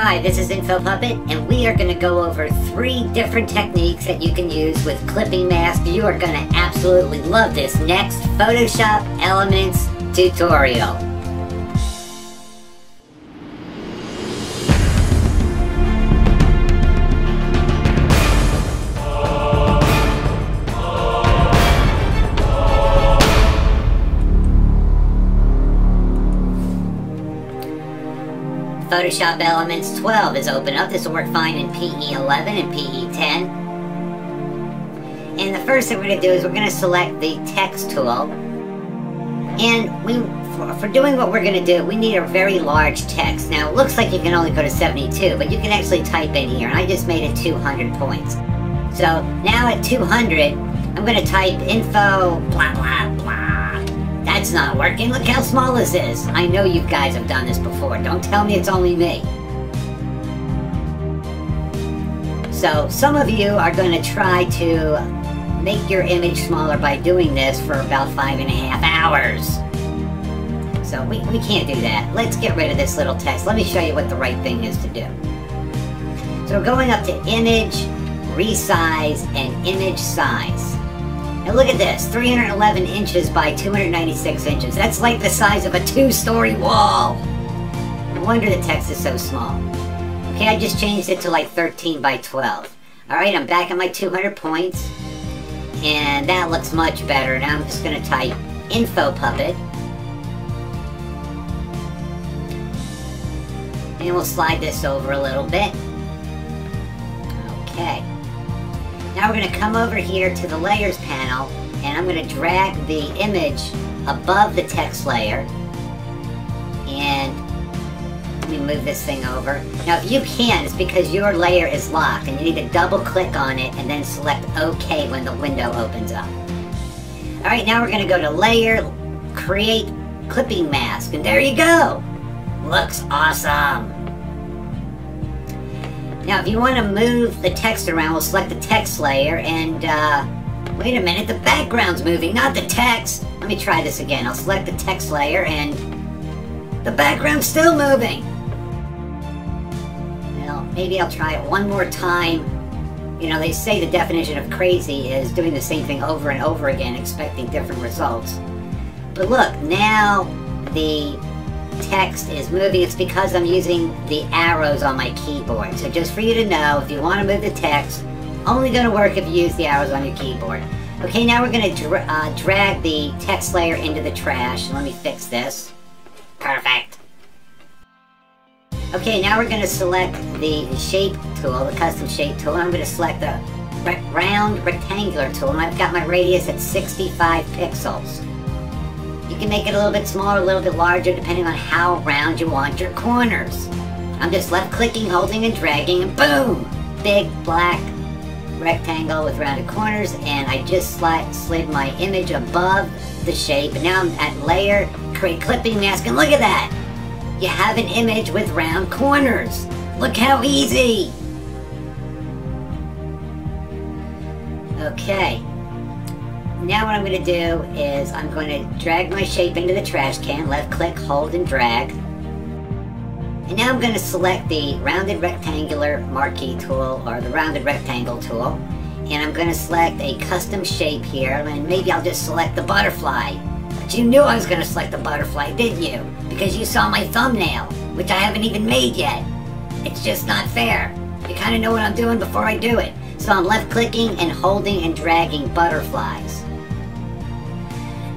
Hi, this is InfoPuppet, and we are going to go over three different techniques that you can use with clipping mask. You are going to absolutely love this next Photoshop Elements tutorial. Photoshop Elements 12 is open up. This will work fine in PE 11 and PE 10. And the first thing we're going to do is we're going to select the text tool. And we, for, doing what we're going to do, we need a very large text. Now, it looks like you can only go to 72, but you can actually type in here. And I just made it 200 points. So now at 200, I'm going to type info blah blah blah that's not working. Look how small this is. I know you guys have done this before. Don't tell me it's only me. So some of you are going to try to make your image smaller by doing this for about five and a half hours. So we, we can't do that. Let's get rid of this little text. Let me show you what the right thing is to do. So we're going up to image, resize, and image size. And look at this, 311 inches by 296 inches. That's like the size of a two-story wall. No wonder the text is so small. Okay, I just changed it to like 13 by 12. Alright, I'm back at my 200 points. And that looks much better. Now I'm just going to type Info Puppet. And we'll slide this over a little bit. Okay. Now we're going to come over here to the layers panel and I'm going to drag the image above the text layer and let me move this thing over. Now if you can, it's because your layer is locked and you need to double click on it and then select OK when the window opens up. Alright, now we're going to go to Layer, Create Clipping Mask, and there you go! Looks awesome! Now, if you want to move the text around, we'll select the text layer and, uh, wait a minute, the background's moving, not the text. Let me try this again. I'll select the text layer and the background's still moving. Well, maybe I'll try it one more time. You know, they say the definition of crazy is doing the same thing over and over again, expecting different results. But look, now the text is moving, it's because I'm using the arrows on my keyboard. So just for you to know, if you want to move the text, only going to work if you use the arrows on your keyboard. Okay, now we're going to dra uh, drag the text layer into the trash. Let me fix this. Perfect. Okay, now we're going to select the shape tool, the custom shape tool. I'm going to select the round rectangular tool, and I've got my radius at 65 pixels. You can make it a little bit smaller, a little bit larger, depending on how round you want your corners. I'm just left clicking, holding, and dragging, and boom! Big black rectangle with rounded corners, and I just slid, slid my image above the shape, and now I'm at layer, create clipping mask, and look at that! You have an image with round corners. Look how easy! Okay, now what I'm going to do is I'm going to drag my shape into the trash can, left click, hold and drag. And now I'm going to select the rounded rectangular marquee tool or the rounded rectangle tool. And I'm going to select a custom shape here and maybe I'll just select the butterfly. But you knew I was going to select the butterfly, didn't you? Because you saw my thumbnail, which I haven't even made yet. It's just not fair. You kind of know what I'm doing before I do it. So I'm left clicking and holding and dragging butterflies.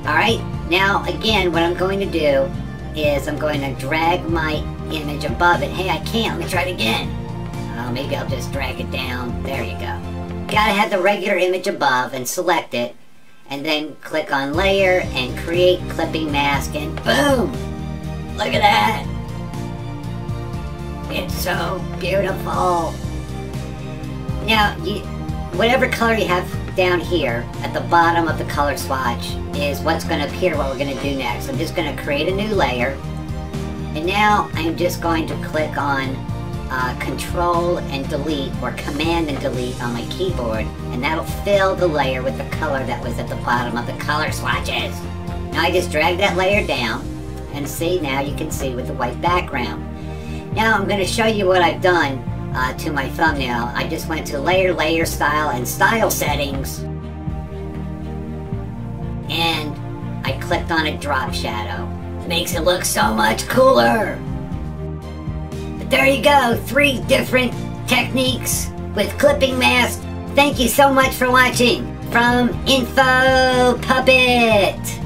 Alright, now again what I'm going to do is I'm going to drag my image above it. Hey, I can't. Let me try it again. Oh, maybe I'll just drag it down. There you go. Gotta have the regular image above and select it. And then click on layer and create clipping mask and boom! Look at that! It's so beautiful. Now, you, whatever color you have down here at the bottom of the color swatch is what's going to appear what we're going to do next. I'm just going to create a new layer and now I'm just going to click on uh, control and delete or command and delete on my keyboard and that'll fill the layer with the color that was at the bottom of the color swatches. Now I just drag that layer down and see now you can see with the white background. Now I'm going to show you what I've done uh, to my thumbnail. I just went to layer, layer style, and style settings. And I clicked on a drop shadow. It Makes it look so much cooler. But there you go, three different techniques with clipping mask. Thank you so much for watching from Info Puppet.